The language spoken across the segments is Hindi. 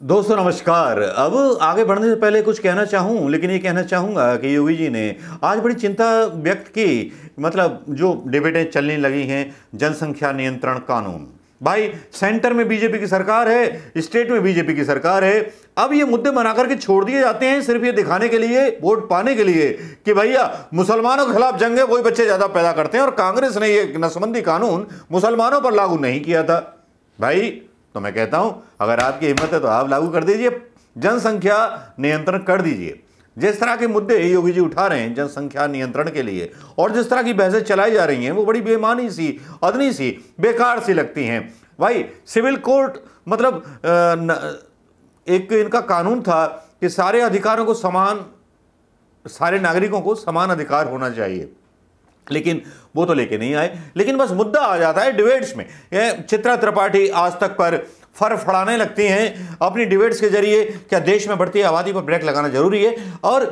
दोस्तों, नमस्कार। अब आगे बढ़ने से पहले कुछ कहना चाहूँ, लेकिन ये कहना चाहूँगा कि योगी जी ने आज बड़ी चिंता व्यक्त की मतलब जो डिबेटें चलने लगी हैं, जनसंख्या नियंत्रण कानून। भाई, सेंटर में बीजेपी की सरकार है, स्टेट में बीजेपी की सरकार है, अब ये मुद्दे बना करके छोड़ दिए जाते हैं सिर्फ़ ये दिखाने के लिए, वोट पाने के लिए, कि भैया, मुसलमानों के खिलाफ जंग है वही बच्चे ज़्यादा पैदा करते हैं, और कांग्रेस ने ये नसबंदी कानून मुसलमानों पर लागू नहीं किया था। भाई तो मैं कहता हूँ, अगर आपकी हिम्मत है तो आप लागू कर दीजिए, जनसंख्या नियंत्रण कर दीजिए। जिस तरह के मुद्दे योगी जी उठा रहे हैं, जनसंख्या नियंत्रण के लिए, और जिस तरह की बहसें चलाई जा रही हैं, वो बड़ी बेमानी सी, अदनी सी, बेकार सी लगती हैं। भाई, सिविल कोर्ट मतलब एक इनका कानून था कि सारे अधिकारों को समान, सारे नागरिकों को समान अधिकार होना चाहिए। लेकिन वो तो लेके नहीं आए। लेकिन बस मुद्दा आ जाता है डिबेट्स में। चित्रा त्रिपाठी आज तक पर फर फड़ाने लगती हैं अपनी डिबेट्स के ज़रिए, क्या देश में बढ़ती आबादी पर ब्रेक लगाना ज़रूरी है? और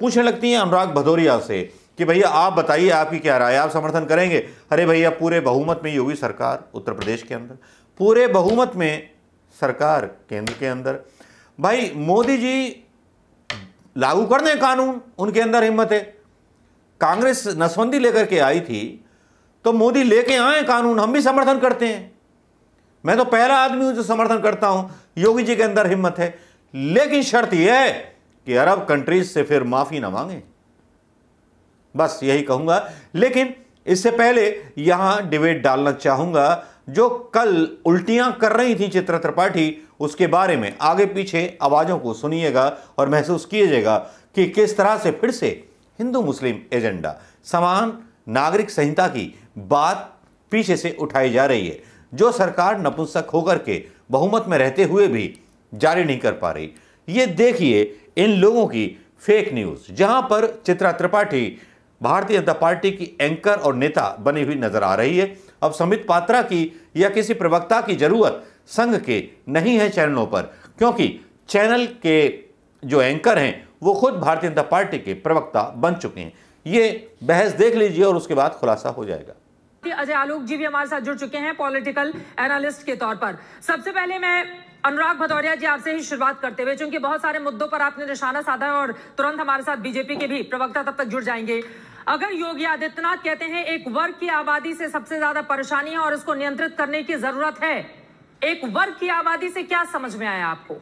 पूछने लगती हैं अनुराग भदौरिया से कि भैया आप बताइए आपकी क्या राय आप समर्थन करेंगे? अरे भैया, पूरे बहुमत में योगी सरकार उत्तर प्रदेश के अंदर। पूरे बहुमत में सरकार केंद्र के अंदर। भाई, मोदी जी लागू कर दें कानून, उनके अंदर हिम्मत है। कांग्रेस नसबंदी लेकर के आई थी तो मोदी लेके आए कानून, हम भी समर्थन करते हैं। मैं तो पहला आदमी हूँ जो समर्थन करता हूँ, योगी जी के अंदर हिम्मत है। लेकिन शर्त यह है कि अरब कंट्रीज़ से फिर माफ़ी ना मांगे। बस यही कहूँगा। लेकिन इससे पहले यहाँ डिबेट डालना चाहूँगा, जो कल उल्टियाँ कर रही थी चित्र त्रिपाठी, उसके बारे में आगे पीछे आवाजों को सुनिएगा और महसूस कीजिएगा कि किस तरह से फिर से हिंदू मुस्लिम एजेंडा। समान नागरिक संहिता की बात पीछे से उठाई जा रही है, जो सरकार नपुंसक होकर के बहुमत में रहते हुए भी जारी नहीं कर पा रही। ये देखिए इन लोगों की फेक न्यूज़ जहाँ पर चित्रा त्रिपाठी भारतीय जनता पार्टी की एंकर और नेता बनी हुई नज़र आ रही है। अब समित पात्रा की या किसी प्रवक्ता की ज़रूरत संघ के नहीं है चैनलों पर, क्योंकि चैनल के जो एंकर हैं वो खुद भारतीय जनता पार्टी के प्रवक्ता बन चुके हैं। ये बहस देख लीजिए और उसके बाद खुलासा हो जाएगा। अजय आलोक जी भी हमारे साथ जुड़ चुके हैं पॉलिटिकल एनालिस्ट के तौर पर। सबसे पहले मैं अनुराग भदौरिया जी आपसे ही शुरुआत करते हुए क्योंकि बहुत सारे मुद्दों पर आपने निशाना साधा है और तुरंत हमारे साथ बीजेपी के भी प्रवक्ता तब तक जुड़ जाएँगे। अगर योगी आदित्यनाथ कहते हैं, एक वर्ग की आबादी से सबसे ज़्यादा परेशानी है और इसको नियंत्रित करने की ज़रूरत है, एक वर्ग की आबादी से क्या समझ में आया आपको?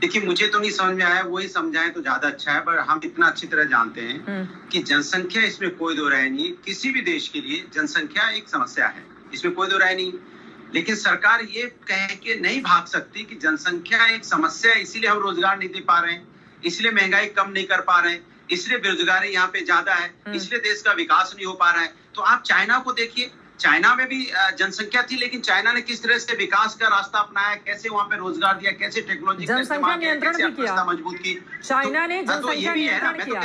देखिए मुझे तो नहीं समझ में आया वही समझाएँ तो ज़्यादा अच्छा है पर हम इतना अच्छी तरह जानते हैं हम्म। कि जनसंख्या इसमें कोई दो राय नहीं किसी भी देश के लिए जनसंख्या एक समस्या है इसमें कोई दो राय नहीं लेकिन सरकार ये कह के नहीं भाग सकती कि जनसंख्या एक समस्या है इसीलिए हम रोज़गार नहीं दे पा रहे हैं इसलिए महँगाई कम नहीं कर पा रहे हैं इसलिए बेरोजगारी यहाँ पे ज़्यादा है हम्म। इसलिए देश का विकास नहीं हो पा रहा है तो आप चाइना को देखिए चाइना में भी जनसंख्या थी लेकिन चाइना ने किस तरह से विकास का रास्ता अपनाया कैसे वहाँ पे रोज़गार दिया कैसे टेक्नोलॉजी जनसंख्या नियंत्रण भी किया। मज़बूत की। चाइना ने हाँ, तो जनसंख्या नियंत्रण किया।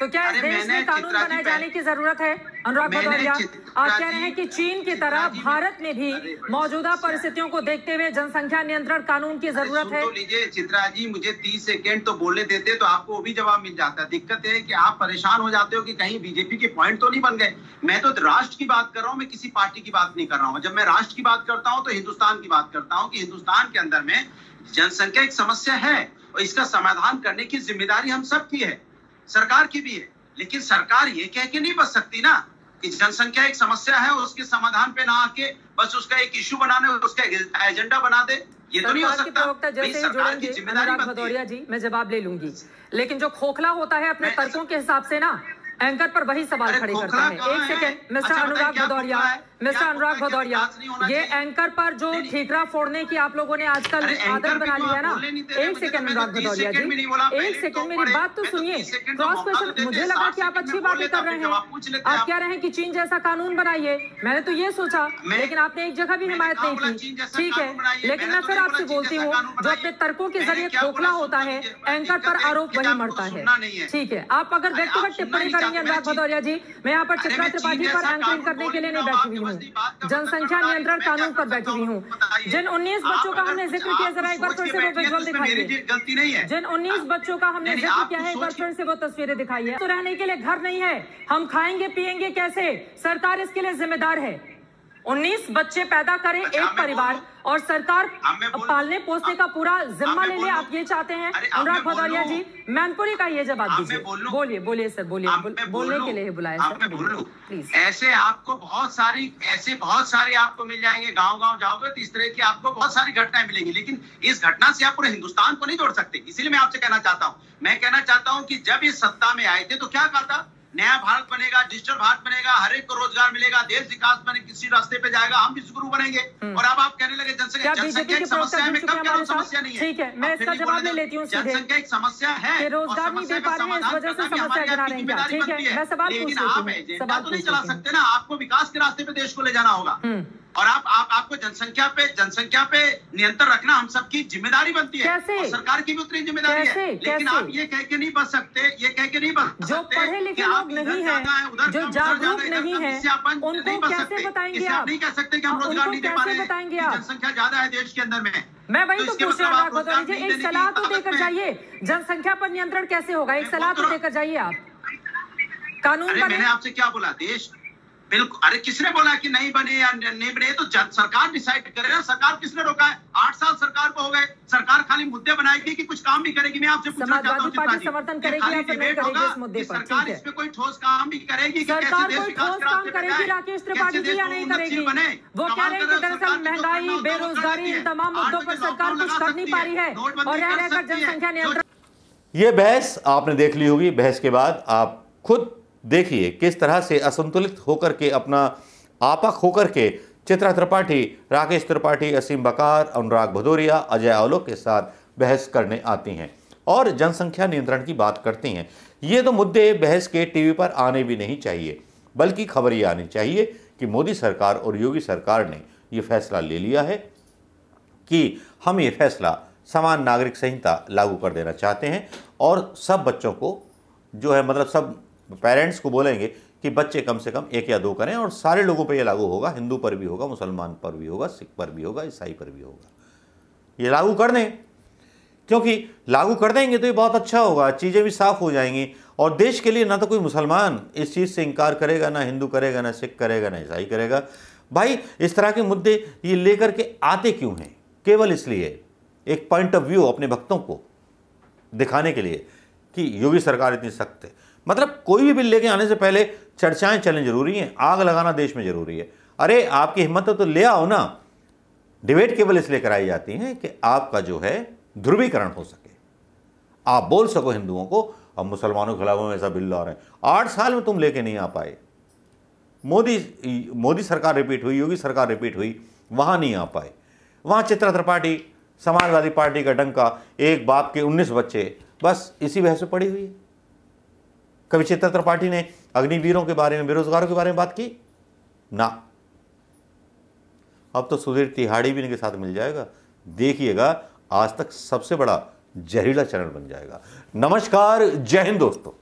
तो क्या देश में कानून बनाए जाने की ज़रूरत है? अनुराग भदौरिया आप कह रहे हैं कि चीन की तरह भारत में भी मौजूदा परिस्थितियों को देखते हुए जनसंख्या नियंत्रण कानून की ज़रूरत है। तो लीजिए चित्रा जी मुझे तीस सेकेंड तो बोलने देते तो आपको भी जवाब मिल जाता। है दिक्कत है कि आप परेशान हो जाते हो कि कहीं बीजेपी के पॉइंट तो नहीं बन गए। मैं तो राष्ट्र की बात कर रहा हूँ मैं किसी पार्टी की बात नहीं कर रहा हूँ। जब मैं राष्ट्र की बात करता हूँ तो हिंदुस्तान की बात करता हूँ कि हिंदुस्तान के अंदर में जनसंख्या एक समस्या है और इसका समाधान करने की ज़िम्मेदारी हम सबकी है सरकार की भी है। लेकिन सरकार ये कह के नहीं बच सकती ना कि जनसंख्या एक समस्या है उसके समाधान पे ना आके बस उसका एक इश्यू बनाने उसका एजेंडा बना दे। ये तो नहीं हो सकता। सरकार की ज़िम्मेदारी भदौरिया जी मैं जवाब ले लूँगी। लेकिन जो खोखला होता है अपने तर्कों के हिसाब से ना एंकर पर वही सवाल खड़े करता है। एक सेकेंड मिस्टर अच्छा, अनुराग भदौरिया मिस्टर अनुराग भदौरिया ये एंकर पर जो ठीकरा फोड़ने की आप लोगों ने आजकल आदत बना लिया है ना? एक सेकेंड अनुराग भदौरिया जी एक सेकंड मेरी बात तो सुनिए। क्रॉस क्वेश्चन मुझे लगा कि आप अच्छी बातें कर रहे हैं। आप कह रहे हैं कि चीन जैसा कानून बनाइए। मैंने तो ये सोचा लेकिन आपने एक जगह भी हिमायत नहीं की। ठीक है लेकिन मैं फिर आपसे बोलती हूँ जो अपने तर्कों के ज़रिए खोखला होता है एंकर पर आरोप वही मरता है ठीक है आप अगर व्यक्तिगत टिप्पणी करेंगे अनुराग भदौरिया जी। मैं यहाँ पर चित्रा त्रिपाठी पर एंकरिंग करने के लिए नहीं बैठी हुई हूँ। जनसंख्या नियंत्रण कानून पर बैठी हुई हूँ। जिन 19 बच्चों का हमने ज़िक्र किया जरा एक बार फिर से वो विजुअल दिखाई जिन 19 बच्चों का हमने ज़िक्र किया है एक बार फिर से वो तस्वीरें दिखाई है तो रहने के लिए घर नहीं है। हम खाएँगे पियेंगे कैसे? सरकार इसके लिए जिम्मेदार है। उन्नीस बच्चे पैदा करें अच्छा, एक परिवार और सरकार? पालने पोसने का पूरा जिम्मा ले ले आप ये चाहते हैं? अनुराग भदौरिया जी मैनपुरी का ये जवाब दीजिए। बोलिए बोलिए सर बोलिए। बोलने के लिए बुलाया सर। प्लीज़ ऐसे आपको बहुत सारी ऐसे बहुत सारे आपको मिल जाएँगे। गाँव गाँव जाओगे तो इस तरह की आपको बहुत सारी घटनाएँ मिलेंगी। लेकिन इस घटना से आप पूरे हिंदुस्तान को नहीं जोड़ सकते। इसीलिए मैं आपसे कहना चाहता हूँ। मैं कहना चाहता हूँ कि जब इस सत्ता में आए थे तो क्या कहा था? नया भारत बनेगा डिजिटल भारत बनेगा हर एक को रोज़गार मिलेगा देश विकास बने किसी रास्ते पे जाएगा हम भी सुगुरु बनेंगे। और अब आप कहने लगे जनसंख्या जनसंख्या एक समस्या है मैं कब कह साथ? समस्या नहीं है? ठीक है, मैं इसका जवाब नहीं ले लेती हूँ जनसंख्या एक समस्या है रोज़गार नहीं दे पा रहे हैं, वजह से समस्या गिरा रहे हैं। ज़िम्मेदारी ठीक है, मैं सवाल लेकिन पूछ लेती हूँ, सवाल तो नहीं चला सकते ना आपको विकास के रास्ते पे देश को ले जाना होगा। हम्म। और आप आप आपको जनसंख्या पे जनसंख्या पे नियंत्रण रखना हम सबकी ज़िम्मेदारी बनती है। कैसे? और सरकार की भी उतनी ज़िम्मेदारी है। लेकिन कैसे? आप ये कह के नहीं बच सकते ये कह के नहीं बच जो सकते पढ़े कि लिखे आप लोग नहीं हैं हैं, जो जागरूक नहीं अपन उनको नहीं बच कैसे सकते। बताएँगे आप नहीं कह सकते कि हम हाँ, रोज़गार नहीं दे पा रहे हैं जनसंख्या ज़्यादा है देश के अंदर में। मैं वही तो इसके पूछ रही मतलब हूँ जी नहीं एक सलाह की तो देकर जाइए। जनसंख्या पर नियंत्रण कैसे होगा? एक सलाह तो तो देकर जाइए आप। कानून मैंने आपसे क्या बोला? देश बिल्कुल। अरे किसने बोला कि नहीं बने या नहीं बने? तो सरकार डिसाइड करे ना। सरकार किसने रोका है? आठ साल सरकार को हो गए। सरकार खाली मुद्दे बनाएगी कि कुछ काम भी करेगी। मैं आपसे पूछना चाहता हूँ पार्टी चित्रा जी, समर्थन करेगी खाली या फिर नहीं debate करेगी होगा इस मुद्दे कि पर? सरकार इस पे कोई ठोस काम भी करेगी सरकार कोई ठोस काम करेगी राकेश त्रिपाठी जी या नहीं करेगी? बने। वो कह रहे हैं कि दरअसल सरकार की जो महँगाई बेरोजगारी है। इन तमाम मुद्दों पर सरकार कुछ कर नहीं पा रही है। और रह रहकर जनसंख्या नियंत्रण ये बहस आपने देख ली होगी बहस के बाद आप खुद देखिए किस तरह से असंतुलित होकर के अपना आपक होकर के चित्रा त्रिपाठी, राकेश त्रिपाठी, असीम बकार, अनुराग भदौरिया, अजय अवलोक के साथ बहस करने आती हैं और जनसंख्या नियंत्रण की बात करती हैं। ये तो मुद्दे बहस के टीवी पर आने भी नहीं चाहिए, बल्कि खबर ये आनी चाहिए कि मोदी सरकार और योगी सरकार ने ये फैसला ले लिया है कि हम ये फैसला समान नागरिक संहिता लागू कर देना चाहते हैं और सब बच्चों को जो है मतलब सब पेरेंट्स को बोलेंगे कि बच्चे कम से कम एक या दो करें और सारे लोगों पर यह लागू होगा, हिंदू पर भी होगा, मुसलमान पर भी होगा, सिख पर भी होगा, ईसाई पर भी होगा। ये लागू कर दें। क्योंकि लागू कर देंगे तो ये बहुत अच्छा होगा, चीज़ें भी साफ़ हो जाएँगी और देश के लिए ना तो कोई मुसलमान इस चीज़ से इनकार करेगा, ना हिंदू करेगा, ना सिख करेगा, ना ईसाई करेगा। भाई, इस तरह के मुद्दे ये लेकर के आते क्यों हैं? केवल इसलिए, एक पॉइंट ऑफ़ व्यू अपने भक्तों को दिखाने के लिए कि योगी सरकार इतनी सख्त है। मतलब कोई भी बिल लेके आने से पहले चर्चाएँ चलनी ज़रूरी हैं, आग लगाना देश में ज़रूरी है। अरे, आपकी हिम्मत तो ले आओ ना। डिबेट केवल इसलिए कराई जाती है कि आपका जो है ध्रुवीकरण हो सके। आप बोल सको हिंदुओं को, अब मुसलमानों के खिलाफ हम ऐसा बिल ला रहे हैं। आठ साल में तुम लेके नहीं आ पाए। मोदी मोदी सरकार रिपीट हुई, योगी सरकार रिपीट हुई, वहाँ नहीं आ पाए। वहाँ चित्रा त्रिपाठी समाजवादी पार्टी का डंका, एक बाप के उन्नीस बच्चे, बस इसी बहस में पड़ी हुई है। कभी चित्रा त्रिपाठी ने अग्निवीरों के बारे में, बेरोजगारों के बारे में बात की? ना। अब तो सुधीर तिहाड़ी भी इनके साथ मिल जाएगा। देखिएगा, आज तक सबसे बड़ा जहरीला चैनल बन जाएगा। नमस्कार, जय हिंद दोस्तों।